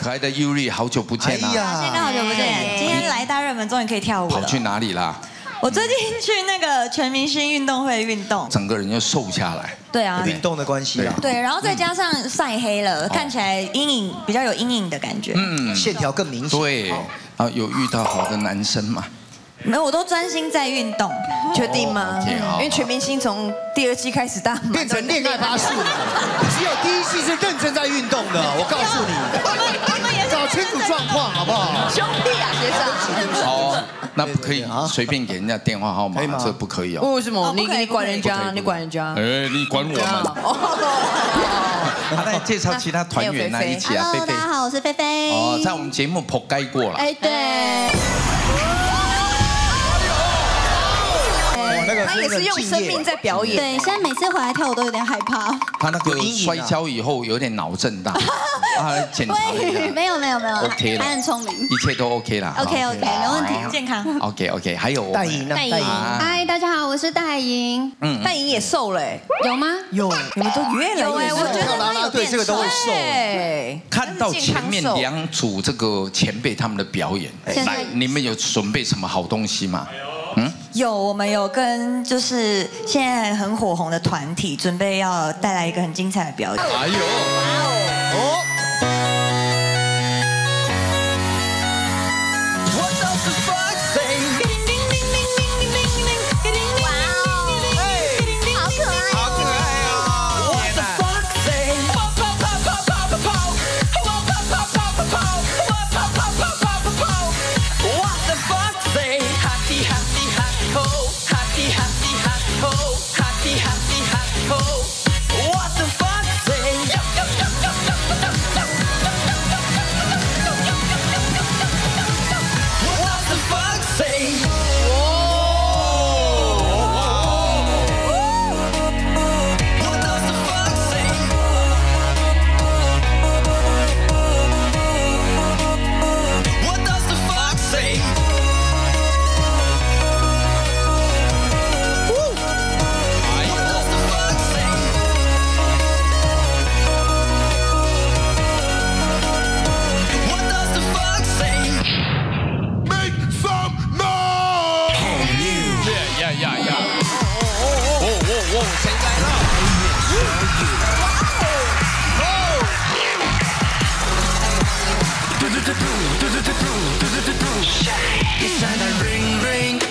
可爱的 Yuri，好久不见哎呀啊！现在好久不见，今天来大热门，终于可以跳舞了。跑去哪里啦？我最近去那个全明星运动会运动，整个人就瘦下来。对啊，运动的关系啊，对，然后再加上晒黑了，看起来阴影比较有阴影的感觉。嗯，线条更明显。对，啊，有遇到好的男生嘛？没有，我都专心在运动。确定吗？因为全明星从第二季开始大变成恋爱巴士，只有第一季是认真在运动的，我告诉你，搞清楚状况好不好？兄弟啊，学长。好，那不可以随便给人家电话号码这不可以啊。为什么？你可以你管人家，你管人家。哎，你管我们？好，来介绍其他团员来一起啊，菲菲大。家好，我是菲菲。哦，在我们节目破盖过了。哎，对，那个他也是用生命在表演。对，现在每次回来跳舞都有点害怕。他那个摔跤以后有点脑震荡，啊，检查了一下，没有没有没有 OK 了还很聪明。一切都 OK 啦。OK OK，没问题。健康。OK OK，还有戴颖呢？戴颖，戴颖啊嗨，大家好，我是戴莹。嗯戴莹也瘦了，哎有吗？有，你们都越来越瘦。我觉得跳啦啦队这个都会瘦。对，看到前面两组这个前辈他们的表演，来，你们有准备什么好东西吗？嗯，有，我们有跟就是现在很火红的团体，准备要带来一个很精彩的表演。哎呦，哦，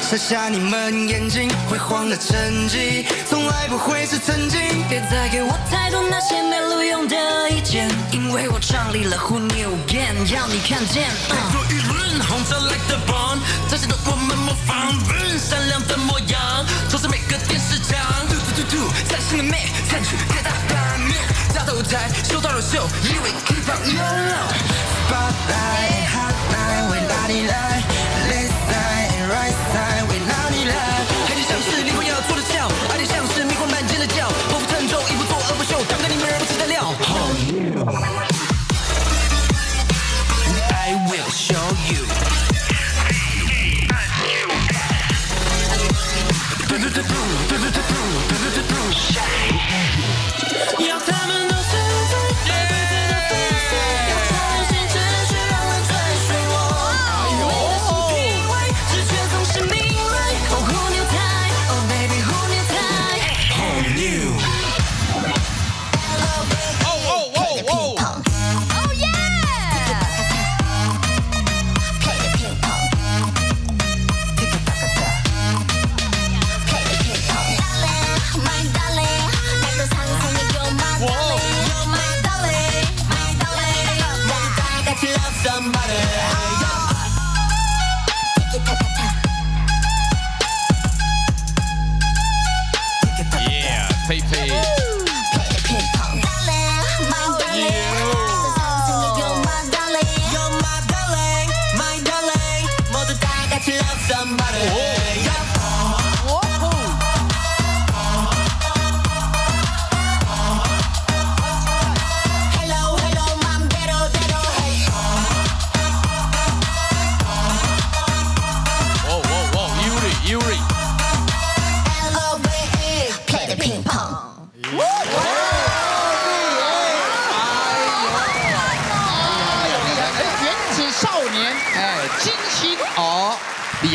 射下你们眼睛辉煌的成绩，从来不会是曾经。别再给我太多那些没路用的意见，因为我创立了 Who Knew Again，要你看见。太多舆论轰炸 like the bomb，这些的我们模仿，嗯，善良的模样，充斥每个电视墙。嘟嘟嘟嘟，崭新的美，占据各大版面，大头台收到了秀，以为 keep up your love，spotlight hotline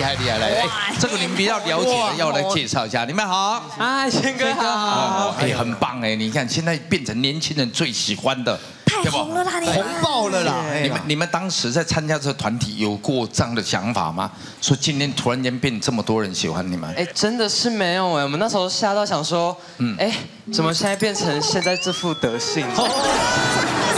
害厉害！来，哎，这个你们比较了解的，要来介绍一下。你们好，啊，宪哥好。哦，哎，很棒哎！你看现在变成年轻人最喜欢的，太红了啦你！红爆了啦！你们你们当时在参加这个团体有过这样的想法吗？说今天突然间变这么多人喜欢你们？哎，真的是没有哎，我们那时候吓到想说，嗯，哎，怎么现在变成现在这副德性？什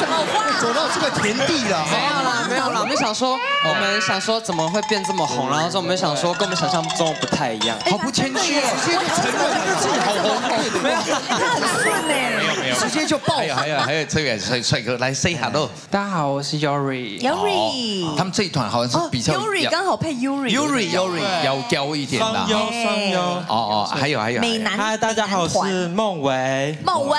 么话？走到这个田地了。没有啦，没有啦，我们想说，我们想说怎么会变这么红？然后说我们想说跟我们想象中不太一样。好不谦虚哦，直接就承认自己好红，没有，他很顺呢。没有没有，直接就爆还有还有还有这位帅帅哥来 say hello。大家好，我是 Yuri。Yuri，他们这一团好像是比较 Yuri 刚好配 Yuri。Yuri Yuri 要高一点的。双优双优。哦哦，还有还有。美男。嗨，大家好，我是孟维。孟维。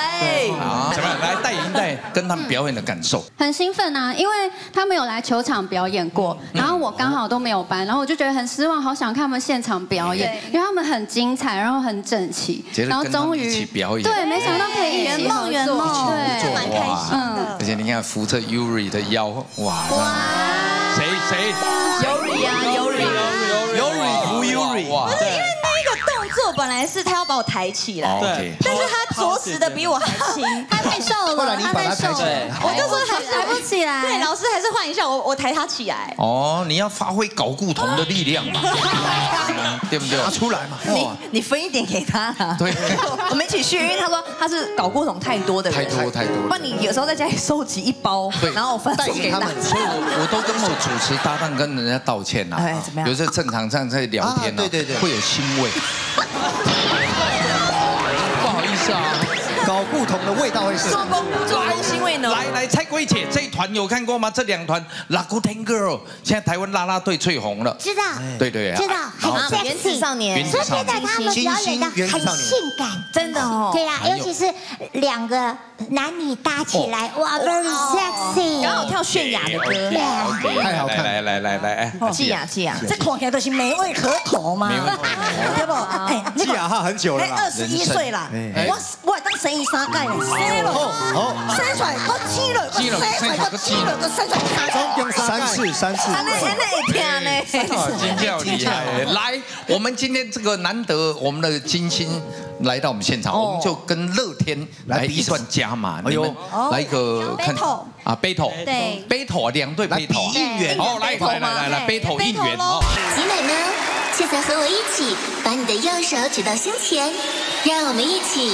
啊，怎么样？来带银带跟他们表演的感受。很兴奋啊，因为他们有来球场表演过，然后我刚好都没有班，然后我就觉得很失望，好想看他们现场表演，因为他们很精彩，然后很整齐，然后终于一起表演，对，没想到可以圆梦圆梦，对，蛮开心的。而且你看扶着 Yuri 的腰，哇！哇！谁谁？Yuri 啊，Yuri。Yuri 扶 Yuri。哇！因为那个动作本来是他要把我抬起来，对，但是他着实的比我还轻，他太瘦了，他太瘦了，我就说还抬不起来。对，老师还是换一下，我我抬他起来。哦，你要发挥搞固酮的力量嘛，对不对？拿出来嘛。你你分一点给他啦。对，我们一起去，因为他说他是搞固酮太多的人，太多太多。不然你有时候在家里收集一包，然后我分给他们。所以我我都跟我主持搭档跟人家道歉呐。哎，怎么样？有时候正常这样在聊天呢，对对对，会有腥味。不好意思啊，睾固酮的味道会是。做工做工腥味呢？来来，蔡圭姐这一团有看过吗？这两团 l a g u t e n Girl，现在台湾啦啦队最红了。知道。对对知道。很 sexy。原子少年。所以现在他们表演的很性感，真的哦。对呀，尤其是两个男女搭起来，哇，very sexy。刚好跳泫雅的歌。太好看。来来来来，哎，季雅季雅，这看起来都是美味可口嘛。对不？哎，季雅哈很久了。二十一岁了，我我当生意三届了，生了，生出来我生了，生了，生出来我生了，我生出来三次三次。那那那听呢？金教厉害。来，我们今天这个难得我们的金星来到我们现场，我们就跟乐天来一段加码，你们来一个看啊，battle，对，battle 两队 battle，应援，哦，来来来来来，battle 应援哦。集美们，现在和我一起把你的右手举到胸前，让我们一起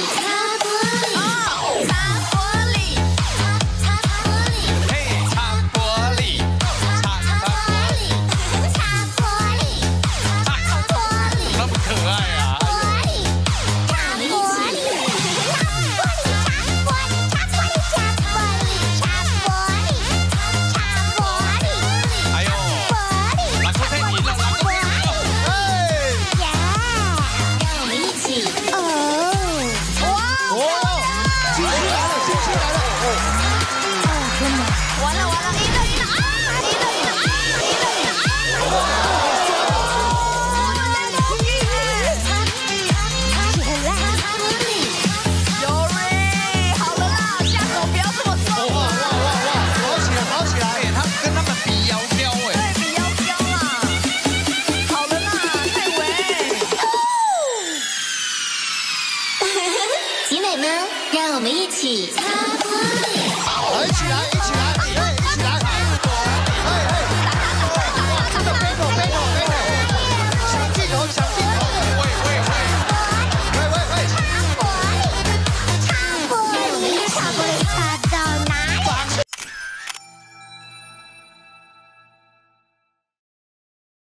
星